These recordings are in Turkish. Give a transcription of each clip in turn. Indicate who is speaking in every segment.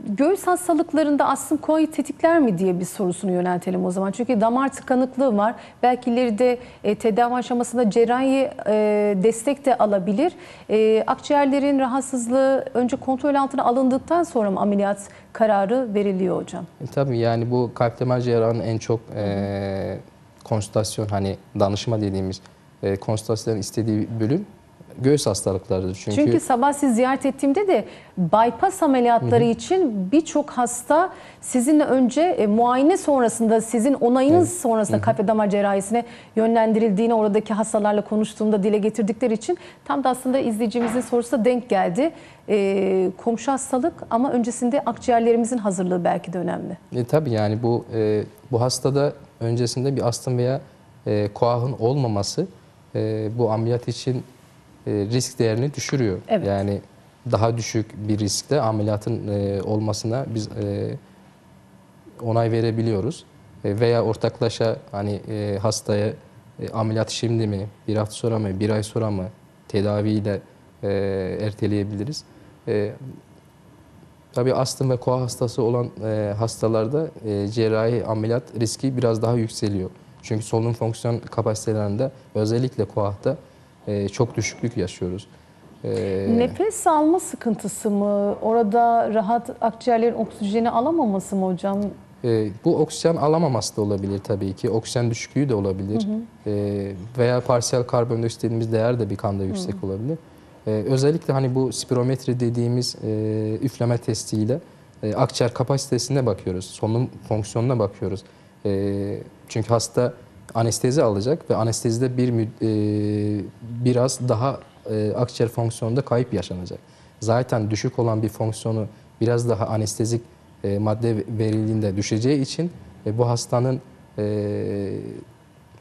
Speaker 1: göğüs hastalıklarında astım koayı tetikler mi diye bir sorusunu yöneltelim o zaman. Çünkü damar tıkanıklığı var. Belki ileride e, tedavi aşamasında cerrahi e, destek de alabilir. E, akciğerlerin rahatsızlığı önce kontrol altına alındıktan sonra mı ameliyat kararı veriliyor hocam?
Speaker 2: E, tabii yani bu kalp damar cerrahının en çok e, konsültasyon hani danışma dediğimiz e, konsültasyon istediği bölüm göğüs hastalıklarıdır. Çünkü,
Speaker 1: Çünkü sabah sizi ziyaret ettiğimde de bypass ameliyatları için birçok hasta sizinle önce e, muayene sonrasında sizin onayınız sonrasında kalp ve damar cerrahisine yönlendirildiğini oradaki hastalarla konuştuğumda dile getirdikleri için tam da aslında izleyicimizin sorusu da denk geldi. E, komşu hastalık ama öncesinde akciğerlerimizin hazırlığı belki de önemli.
Speaker 2: E, tabii yani bu e, bu hastada öncesinde bir astım veya e, koahın olmaması e, bu ameliyat için risk değerini düşürüyor.
Speaker 1: Evet.
Speaker 2: Yani daha düşük bir riskte ameliyatın e, olmasına biz e, onay verebiliyoruz. E, veya ortaklaşa hani e, hastaya e, ameliyat şimdi mi, bir hafta sonra mı, bir ay sonra mı tedaviyle e, erteleyebiliriz. E, Tabii astım ve koa hastası olan e, hastalarda e, cerrahi ameliyat riski biraz daha yükseliyor. Çünkü solunum fonksiyon kapasitelerinde özellikle koahta e, çok düşüklük yaşıyoruz. E,
Speaker 1: Nefes alma sıkıntısı mı? Orada rahat akciğerlerin oksijeni alamaması mı hocam?
Speaker 2: e, bu oksijen alamaması da olabilir tabii ki. Oksijen düşüklüğü de olabilir. E, veya parsiyel karbondioksit dediğimiz değer de bir kanda yüksek olabilir. E, özellikle hani bu spirometri dediğimiz e, üfleme testiyle e, akciğer kapasitesine bakıyoruz. Solunum fonksiyonuna bakıyoruz. E, çünkü hasta anestezi alacak ve anestezide bir e, biraz daha e, akciğer fonksiyonunda kayıp yaşanacak. Zaten düşük olan bir fonksiyonu biraz daha anestezik e, madde verildiğinde düşeceği için e, bu hastanın e,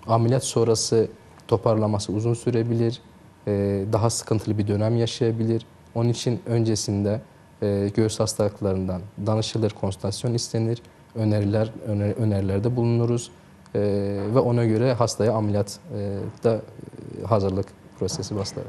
Speaker 2: ameliyat sonrası toparlaması uzun sürebilir, e, daha sıkıntılı bir dönem yaşayabilir. Onun için öncesinde e, göğüs hastalıklarından danışılır, konsültasyon istenir, öneriler öner, önerilerde bulunuruz E, ve ona göre hastaya ameliyat e, e, hazırlık prosesi başlar.